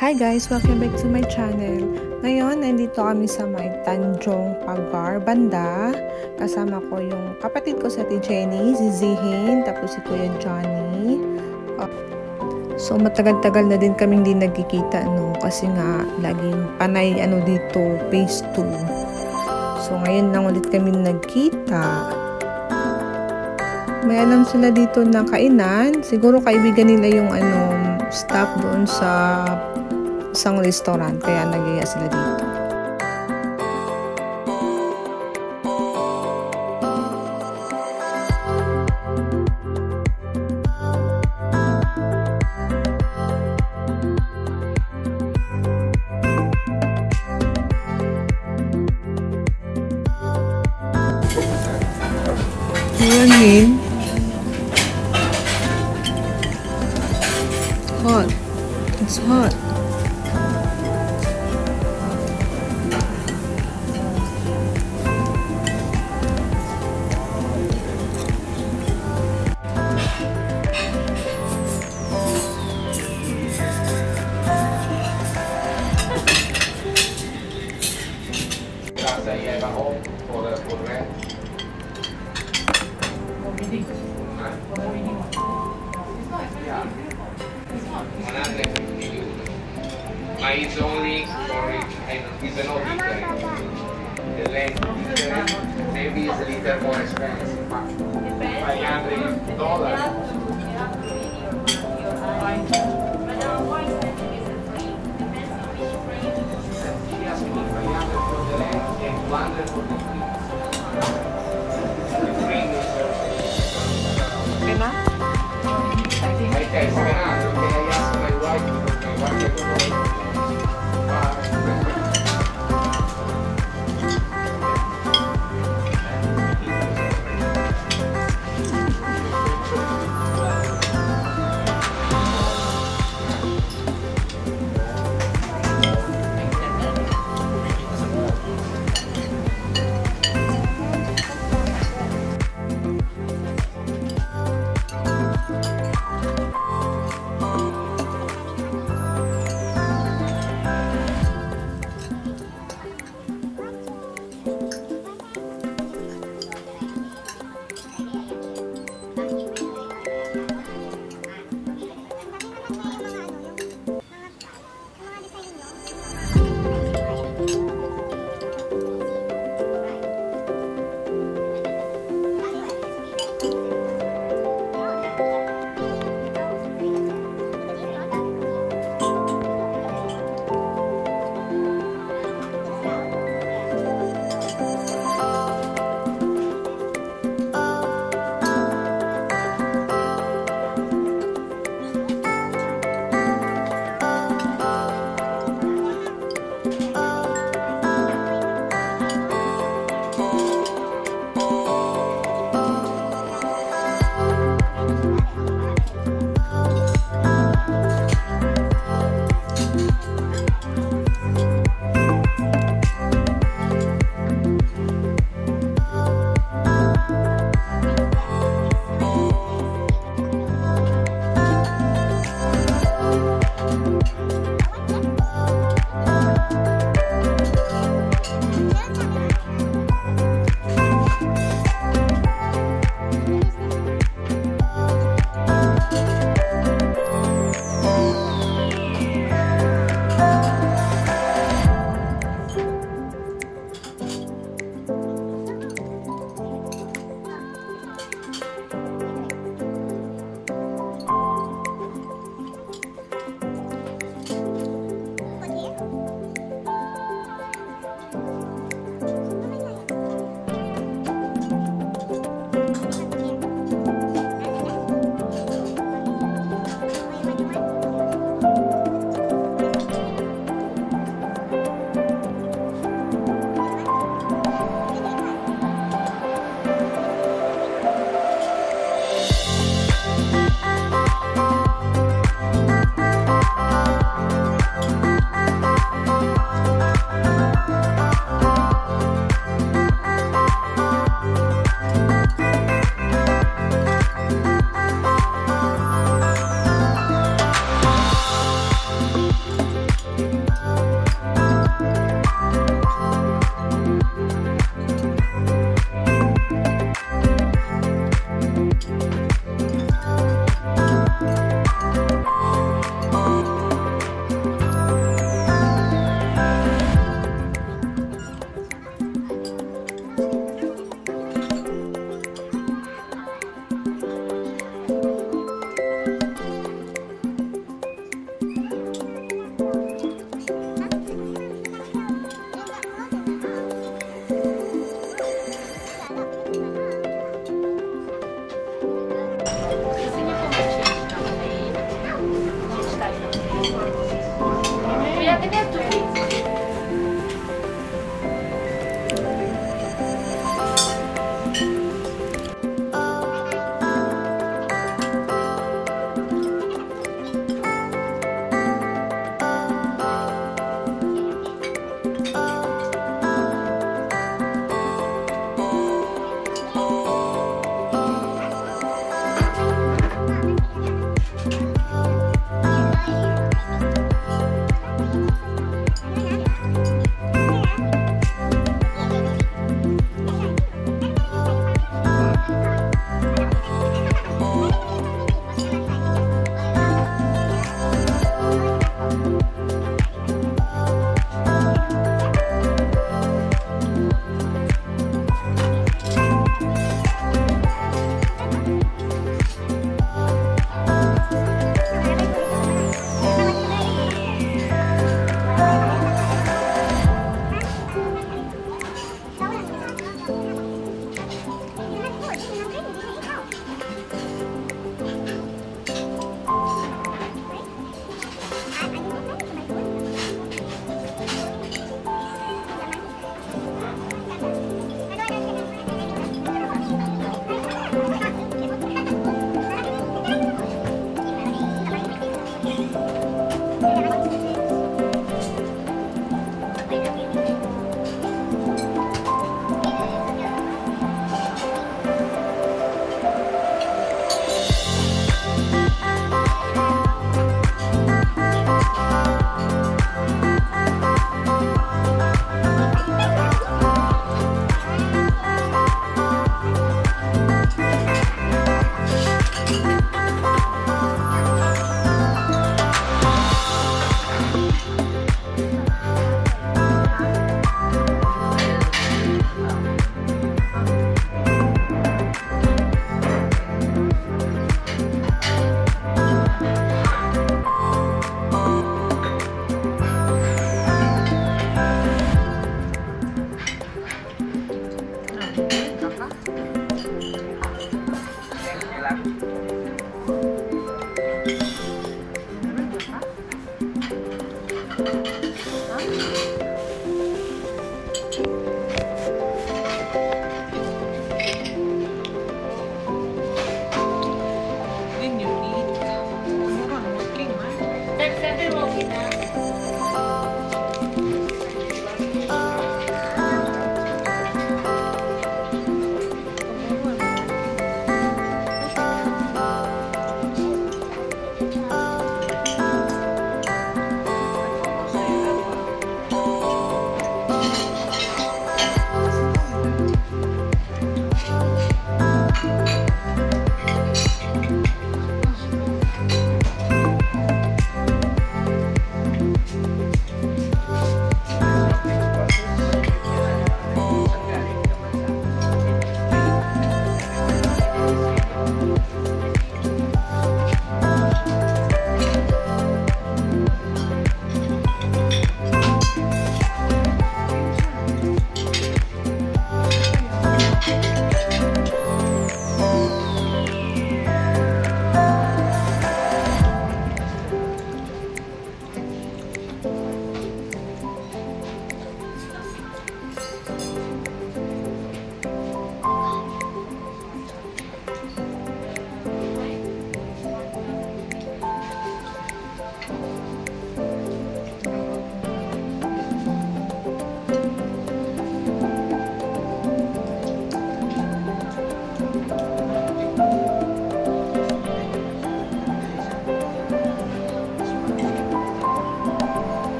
Hi guys! Welcome back to my channel. Ngayon, nandito kami sa may Tanjong Pagar, Banda. Kasama ko yung kapatid ko sa Ate Jenny, si Zihin, tapos si Kuya Johnny. Uh, so, matagal-tagal na din kaming di nagkikita, no? Kasi nga, laging panay, ano dito, phase 2. So, ngayon lang ulit kami nagkita. May alam sila dito na kainan. Siguro kaibigan nila yung ano, staff doon sa isang restaurant kaya nagaya sila dito. Ayan, Hot. It's hot. is only for it and is an object. The length difference maybe it's a little more expensive. $500 Ele é diretor.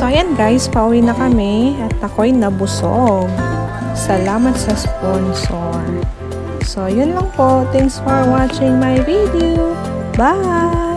So ayan guys, pauwi na kami at ako'y nabusog. Salamat sa sponsor. So yun lang po. Thanks for watching my video. Bye!